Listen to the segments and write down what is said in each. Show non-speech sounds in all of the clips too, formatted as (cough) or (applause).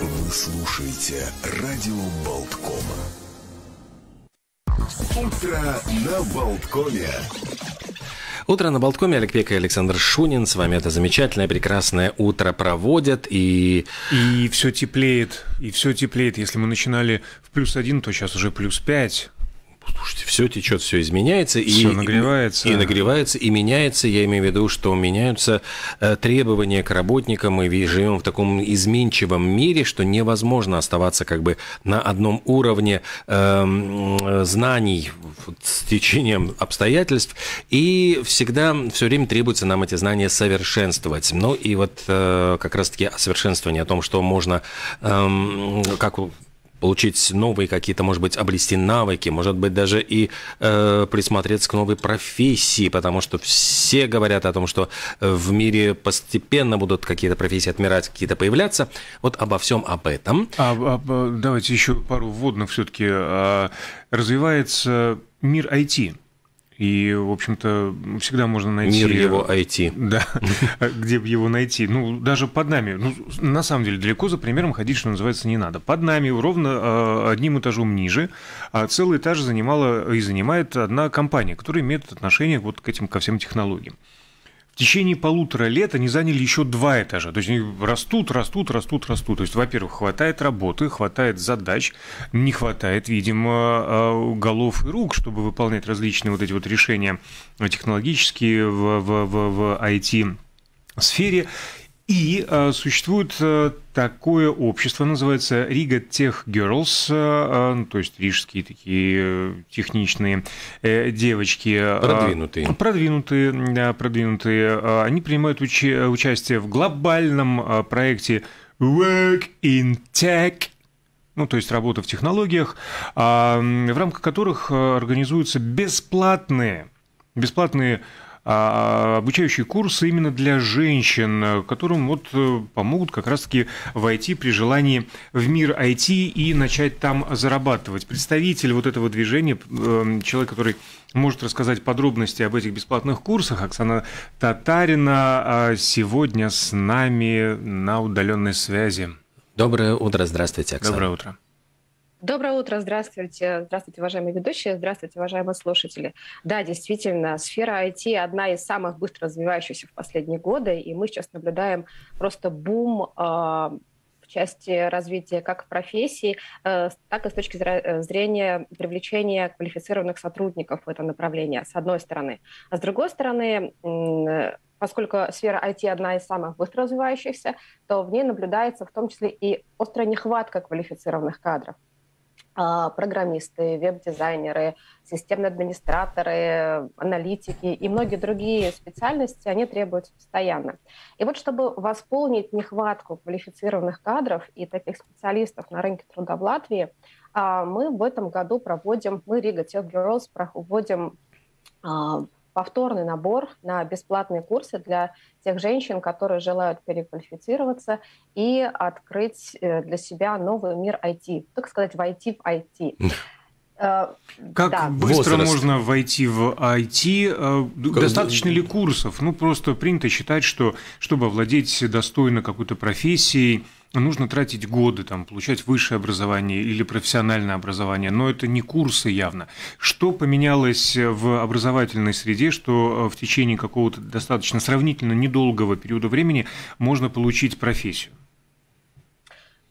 Вы слушаете радио Болткома. Утро на Болткоме. Утро на Болткоме. Олег Пек и Александр Шунин. С вами это замечательное, прекрасное утро проводят. И... И все теплеет, и все теплеет. Если мы начинали в плюс один, то сейчас уже плюс пять. Слушайте, все течет, все изменяется. Все и, нагревается. И, и нагревается, и меняется. Я имею в виду, что меняются э, требования к работникам. Мы живем в таком изменчивом мире, что невозможно оставаться как бы на одном уровне э, знаний с течением обстоятельств. И всегда, все время требуется нам эти знания совершенствовать. Ну и вот э, как раз-таки совершенствование о том, что можно, э, как получить новые какие-то, может быть, обрести навыки, может быть, даже и э, присмотреться к новой профессии, потому что все говорят о том, что в мире постепенно будут какие-то профессии отмирать, какие-то появляться. Вот обо всем об этом. А, а, давайте еще пару вводных все-таки. А, развивается мир IT. И, в общем-то, всегда можно найти... Мир его IT. Да, (laughs) где его найти. Ну, даже под нами. Ну, на самом деле, далеко за примером ходить, что называется, не надо. Под нами, ровно а, одним этажом ниже, а целый этаж занимала и занимает одна компания, которая имеет отношение вот к этим, ко всем технологиям в течение полутора лет они заняли еще два этажа. То есть они растут, растут, растут, растут. То есть, во-первых, хватает работы, хватает задач, не хватает, видимо, а, голов и рук, чтобы выполнять различные вот эти вот решения технологические в, в, в, в IT-сфере. И э, существует э, такое общество, называется Riga Tech Girls, э, ну, то есть рижские такие э, техничные э, девочки. Продвинутые. Э, продвинутые, да, продвинутые. Э, они принимают учи- участие в глобальном э, проекте Work in Tech, ну, то есть работа в технологиях, э, в рамках которых организуются бесплатные, бесплатные а, обучающие курсы именно для женщин, которым вот э, помогут как раз-таки войти при желании в мир IT и начать там зарабатывать. Представитель вот этого движения, э, человек, который может рассказать подробности об этих бесплатных курсах, Оксана Татарина а сегодня с нами на удаленной связи. Доброе утро, здравствуйте, Оксана. Доброе утро. Доброе утро, здравствуйте. Здравствуйте, уважаемые ведущие, здравствуйте, уважаемые слушатели. Да, действительно, сфера IT одна из самых быстро развивающихся в последние годы, и мы сейчас наблюдаем просто бум э, в части развития как профессий, э, так и с точки зрения привлечения квалифицированных сотрудников в это направление, с одной стороны. А с другой стороны, э, поскольку сфера IT одна из самых быстро развивающихся, то в ней наблюдается в том числе и острая нехватка квалифицированных кадров. А, программисты, веб-дизайнеры, системные администраторы, аналитики и многие другие специальности, они требуются постоянно. И вот чтобы восполнить нехватку квалифицированных кадров и таких специалистов на рынке труда в Латвии, а, мы в этом году проводим, мы Riga Tech Girls проводим а, повторный набор на бесплатные курсы для тех женщин, которые желают переквалифицироваться и открыть э, для себя новый мир IT, так сказать, войти в IT. (laughs) Э, как да. быстро Возраст. можно войти в IT? Э, как... Достаточно ли курсов? Ну, просто принято считать, что чтобы овладеть достойно какой-то профессией, нужно тратить годы, там, получать высшее образование или профессиональное образование, но это не курсы явно. Что поменялось в образовательной среде, что в течение какого-то достаточно сравнительно недолгого периода времени можно получить профессию?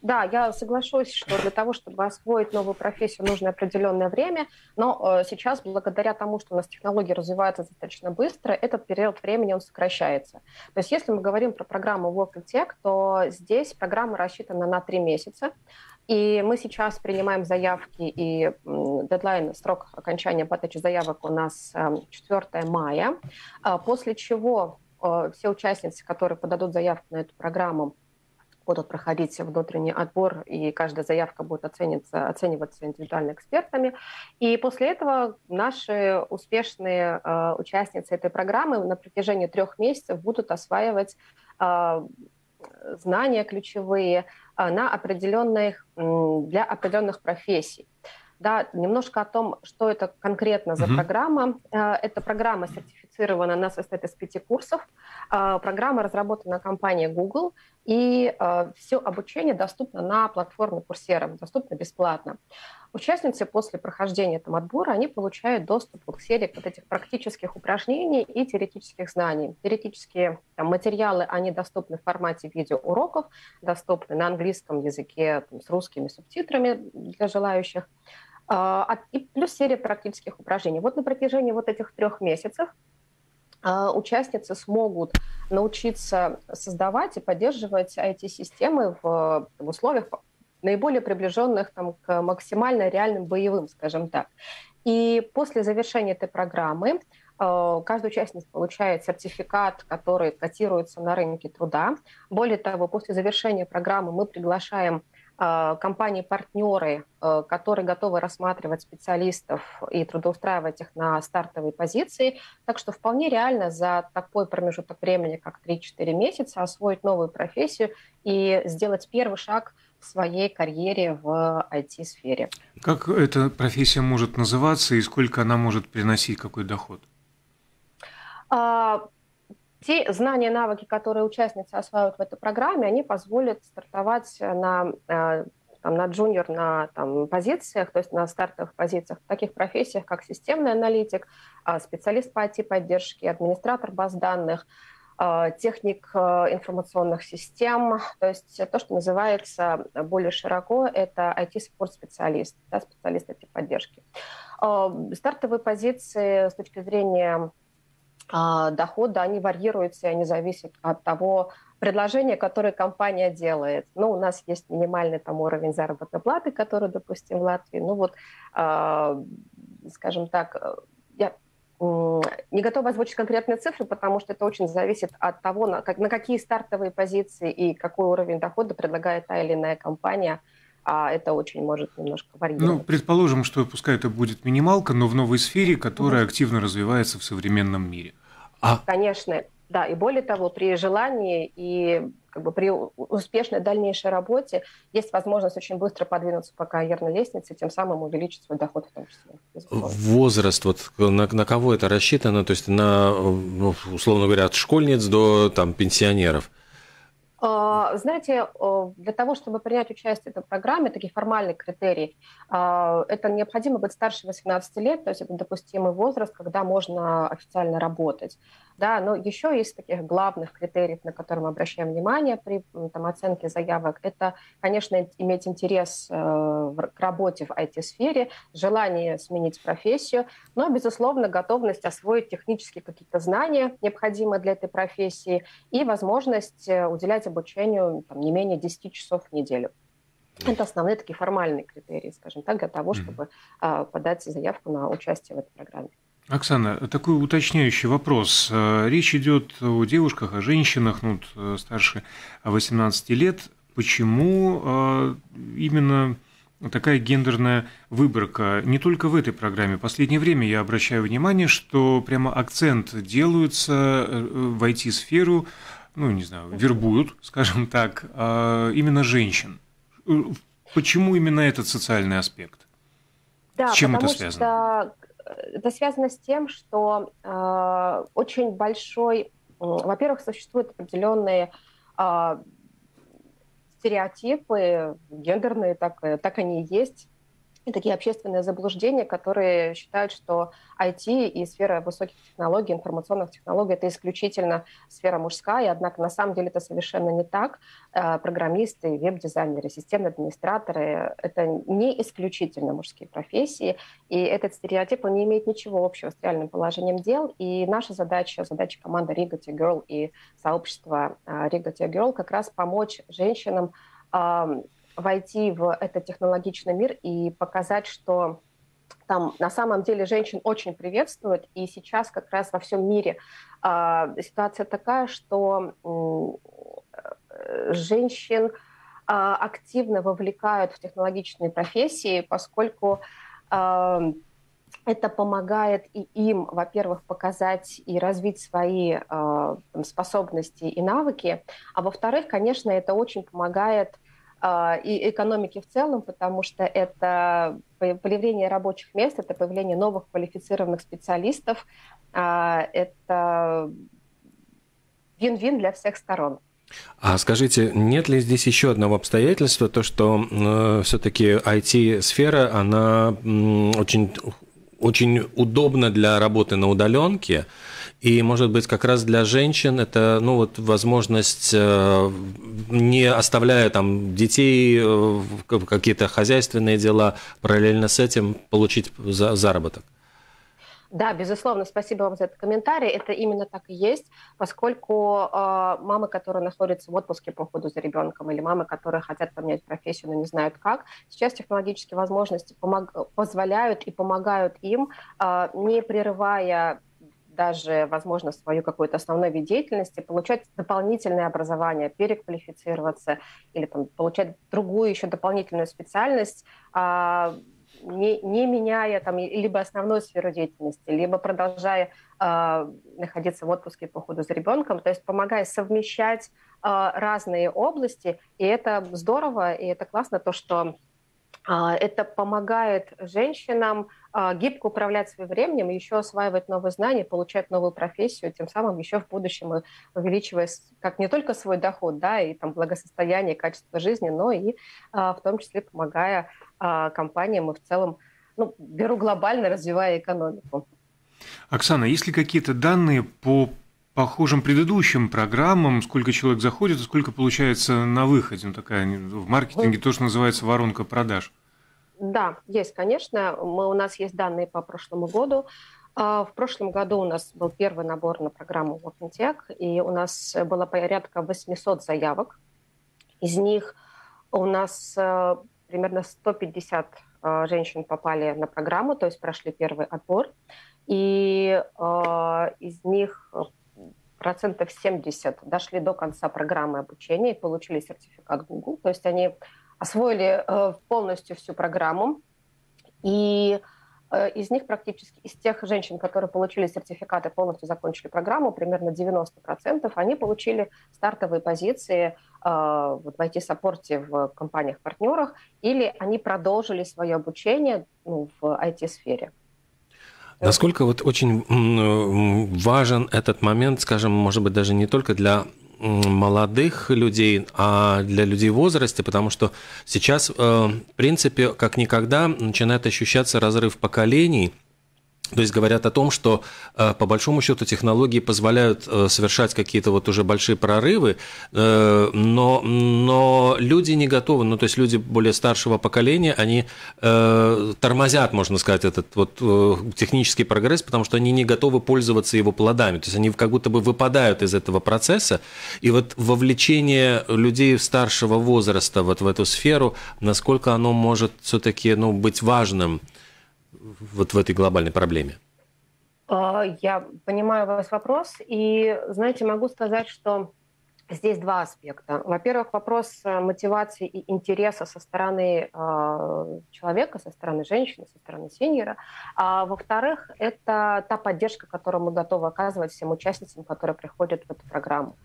Да, я соглашусь, что для того, чтобы освоить новую профессию, нужно определенное время, но э, сейчас, благодаря тому, что у нас технологии развиваются достаточно быстро, этот период времени он сокращается. То есть если мы говорим про программу Work and Tech, то здесь программа рассчитана на три месяца, и мы сейчас принимаем заявки, и дедлайн, срок окончания подачи заявок у нас 4 эм, мая, а после чего э, все участницы, которые подадут заявку на эту программу, будут проходить внутренний отбор, и каждая заявка будет оцениваться, оцениваться индивидуально экспертами. И после этого наши успешные э, участницы этой программы на протяжении трех месяцев будут осваивать э, знания ключевые э, на определенных, для определенных профессий. Да, немножко о том, что это конкретно за mm-hmm. программа. Э, это программа сертификации сертифицирована, она состоит из пяти курсов. А, программа разработана компанией Google, и а, все обучение доступно на платформе Курсера, доступно бесплатно. Участницы после прохождения там отбора, они получают доступ к серии вот этих практических упражнений и теоретических знаний. Теоретические там, материалы, они доступны в формате видеоуроков, доступны на английском языке там, с русскими субтитрами для желающих. А, и плюс серия практических упражнений. Вот на протяжении вот этих трех месяцев участницы смогут научиться создавать и поддерживать IT-системы в, в условиях наиболее приближенных там, к максимально реальным боевым, скажем так. И после завершения этой программы а, каждый участник получает сертификат, который котируется на рынке труда. Более того, после завершения программы мы приглашаем компании-партнеры, э, которые готовы рассматривать специалистов и трудоустраивать их на стартовые позиции. Так что вполне реально за такой промежуток времени, как 3-4 месяца, освоить новую профессию и сделать первый шаг в своей карьере в IT-сфере. Как эта профессия может называться и сколько она может приносить, какой доход? Те знания, навыки, которые участницы осваивают в этой программе, они позволят стартовать на э, там, на джуниор, на там, позициях, то есть на стартовых позициях, в таких профессиях, как системный аналитик, а, специалист по IT-поддержке, администратор баз данных, а, техник э, информационных систем, то есть то, что называется более широко, это IT-спорт-специалист, да, специалист IT-поддержки. Стартовые позиции с точки зрения а, дохода, они варьируются, они зависят от того предложения, которое компания делает. Ну, у нас есть минимальный там уровень заработной платы, который допустим в Латвии. Ну вот, э, скажем так, я не готова озвучить конкретные цифры, потому что это очень зависит от того, на, как, на какие стартовые позиции и какой уровень дохода предлагает та или иная компания – а это очень может немножко варьировать. Ну, предположим, что пускай это будет минималка, но в новой сфере, которая угу. активно развивается в современном мире. А... Конечно, да, и более того, при желании и как бы при успешной дальнейшей работе есть возможность очень быстро подвинуться по карьерной лестнице, тем самым увеличить свой доход в том числе. Безусловно. Возраст, вот на, на кого это рассчитано? То есть на, ну, условно говоря, от школьниц до там, пенсионеров? А, знаете, для того, чтобы принять участие в этой программе, такие формальные критерии, а, это необходимо быть старше 18 лет, то есть это допустимый возраст, когда можно официально работать. Да, но еще есть таких главных критериев, на которые мы обращаем внимание при там, оценке заявок. Это, конечно, иметь интерес э, к работе в IT-сфере, желание сменить профессию, но, безусловно, готовность освоить технические какие-то знания, необходимые для этой профессии, и возможность э, уделять обучению там, не менее 10 часов в неделю. Это основные такие формальные критерии, скажем так, для того, чтобы mm-hmm. подать заявку на участие в этой программе. Оксана, такой уточняющий вопрос. Э, речь идет о девушках, о женщинах, ну, э, старше 18 лет. Почему э, именно такая гендерная выборка не только в этой программе. В последнее время я обращаю внимание, что прямо акцент делаются в IT-сферу, ну, не знаю, вербуют, (laughs) скажем так, именно женщин. Почему именно этот социальный аспект? Да, с чем это связано? Что это связано с тем, что э, очень большой, э, во-первых, существуют определенные э, стереотипы гендерные, так, так они и есть, и такие общественные заблуждения, которые считают, что IT и сфера высоких технологий, информационных технологий – это исключительно сфера мужская, однако на самом деле это совершенно не так. Э, программисты, веб-дизайнеры, системные администраторы – это не исключительно мужские профессии, и этот стереотип он не имеет ничего общего с реальным положением дел, и наша задача, задача команды Riga Girl и сообщества э, Riga Girl как раз помочь женщинам войти в этот технологичный мир и показать, что там на самом деле женщин очень приветствуют, и сейчас как раз во всем мире э, ситуация такая, что э, женщин э, активно вовлекают в технологичные профессии, поскольку э, это помогает и им, во-первых, показать и развить свои э, способности и навыки, а во-вторых, конечно, это очень помогает и экономики в целом, потому что это появление рабочих мест, это появление новых квалифицированных специалистов, это вин-вин для всех сторон. А скажите, нет ли здесь еще одного обстоятельства, то что э, все-таки IT-сфера, она очень, очень удобна для работы на удаленке, и, может быть, как раз для женщин это, ну, вот возможность, э, не оставляя там детей, э, какие-то хозяйственные дела, параллельно с этим получить заработок. Да, безусловно, спасибо вам за этот комментарий. Это именно так и есть, поскольку э, мамы, которые находятся в отпуске по уходу за ребенком, или мамы, которые хотят поменять профессию, но не знают как, сейчас технологические возможности помог... позволяют и помогают им, э, не прерывая даже, возможно, свою какую-то основной вид деятельности, получать дополнительное образование, переквалифицироваться или там, получать другую еще дополнительную специальность, э, не, не меняя там либо основную сферу деятельности, либо продолжая э, находиться в отпуске по ходу за ребенком, то есть помогая совмещать э, разные области, и это здорово, и это классно, то, что э, это помогает женщинам гибко управлять своим временем, еще осваивать новые знания, получать новую профессию, тем самым еще в будущем увеличивая как не только свой доход, да, и там благосостояние, качество жизни, но и э, в том числе помогая а, компаниям и в целом, ну, беру глобально, развивая экономику. Оксана, есть ли какие-то данные по похожим предыдущим программам, сколько человек заходит и сколько получается на выходе? Ну, такая в маркетинге то, что называется воронка продаж. Да, есть, конечно. Мы, у нас есть данные по прошлому году. А, в прошлом году у нас был первый набор на программу Walking Tech, и у нас было порядка 800 заявок. Из них у нас э, примерно 150 э, женщин попали на программу, то есть прошли первый отбор, и э, из них процентов 70 дошли до конца программы обучения и получили сертификат Google, то есть они освоили э, полностью всю программу, и Э, из них практически, из тех женщин, которые получили сертификаты, полностью закончили программу, примерно 90%, они получили стартовые позиции э, в IT-саппорте в компаниях-партнерах, или они продолжили свое обучение ну, в IT-сфере. Насколько вот очень важен этот момент, скажем, может быть, даже не только для молодых людей, а для людей в возрасте, потому что сейчас, э, в принципе, как никогда начинает ощущаться разрыв поколений – то есть говорят о том, что э, по большому счету технологии позволяют э, совершать какие-то вот уже большие прорывы, э, но, но люди не готовы, ну то есть люди более старшего поколения, они тормозят, можно сказать, этот вот технический прогресс, потому что они не готовы пользоваться его плодами, то есть они как будто бы выпадают из этого процесса, и вот вовлечение людей старшего возраста вот в эту сферу, насколько оно может все-таки ну, быть важным – вот в этой глобальной проблеме? А, я понимаю ваш вопрос, и, знаете, могу сказать, что здесь два аспекта. Во-первых, вопрос э, мотивации и интереса со стороны э, человека, со стороны женщины, со стороны сеньора. А во-вторых, это та поддержка, которую мы готовы оказывать всем участницам, которые приходят в эту программу.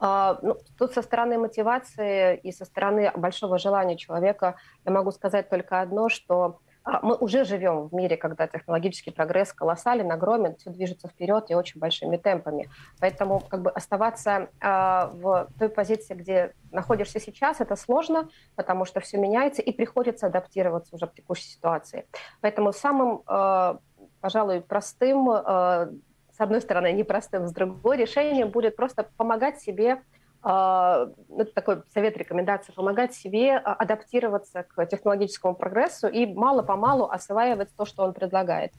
Uh, ну, тут со стороны мотивации и со стороны большого желания человека я могу сказать только одно, что а, мы уже живем в мире, когда технологический прогресс колоссален, огромен, все движется вперед и очень большими темпами. Поэтому как бы оставаться э, в той позиции, где находишься сейчас, это сложно, потому что все меняется и приходится адаптироваться уже к текущей ситуации. Поэтому самым, э, пожалуй, простым, э, с одной стороны, непростым, с другой решением будет просто помогать себе а, ну, это такой совет, рекомендация, помогать себе а, адаптироваться к технологическому прогрессу и мало-помалу осваивать то, что он предлагает.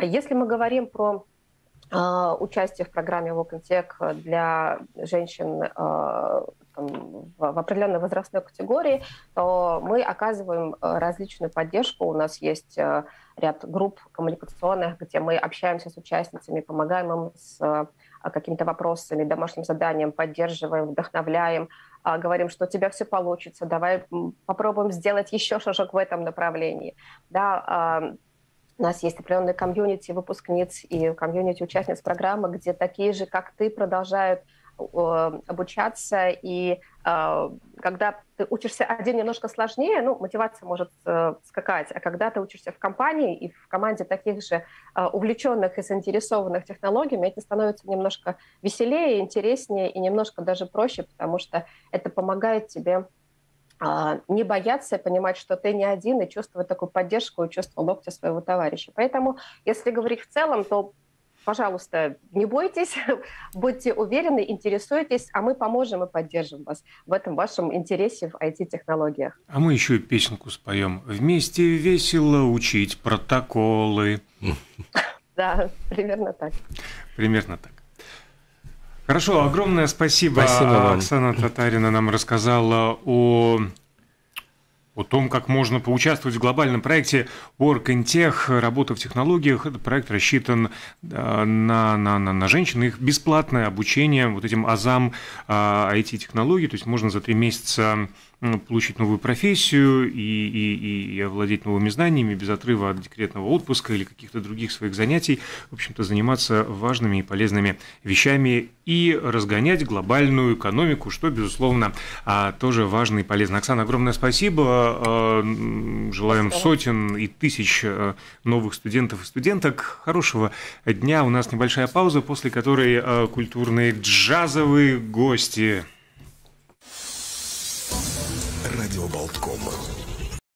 Если мы говорим про Uh, участие в программе Walk Tech для женщин там, в, определенной возрастной категории, то мы оказываем различную поддержку. У нас есть ряд групп коммуникационных, где мы общаемся с участницами, помогаем им с а, какими-то вопросами, домашним заданием, поддерживаем, вдохновляем, а, говорим, что у тебя все получится, давай попробуем сделать еще шажок в этом направлении. Да, а, у нас есть определенные комьюнити выпускниц и комьюнити участниц программы, где такие же, как ты, продолжают обучаться, и когда ты учишься один немножко сложнее, ну, мотивация может скакать, а когда ты учишься в компании и в команде таких же увлеченных и заинтересованных технологиями, это становится немножко веселее, интереснее и немножко даже проще, потому что это помогает тебе не бояться понимать, что ты не один, и чувствовать такую поддержку и чувство локтя своего товарища. Поэтому, если говорить в целом, то пожалуйста, не бойтесь, (laughs) будьте уверены, интересуйтесь, а мы поможем и поддержим вас в этом вашем интересе в IT-технологиях. А мы еще и песенку споем. Вместе весело учить протоколы. (laughs) Да, примерно так. Примерно так. Хорошо, огромное спасибо. спасибо вам. Оксана Татарина нам рассказала о о том, как можно поучаствовать в глобальном проекте Work in Tech, работа в технологиях. Этот проект рассчитан на, на, на, на женщин, их бесплатное обучение вот этим азам IT-технологий, то есть можно за три месяца получить новую профессию и, и, и овладеть новыми знаниями без отрыва от декретного отпуска или каких-то других своих занятий, в общем-то, заниматься важными и полезными вещами и разгонять глобальную экономику, что, безусловно, а, тоже важно и полезно. Оксана, огромное спасибо. А, желаем сотен и тысяч а, новых студентов и студенток. Хорошего дня. У нас небольшая пауза, после которой культурные джазовые гости. Радио Болткома.